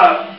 uh,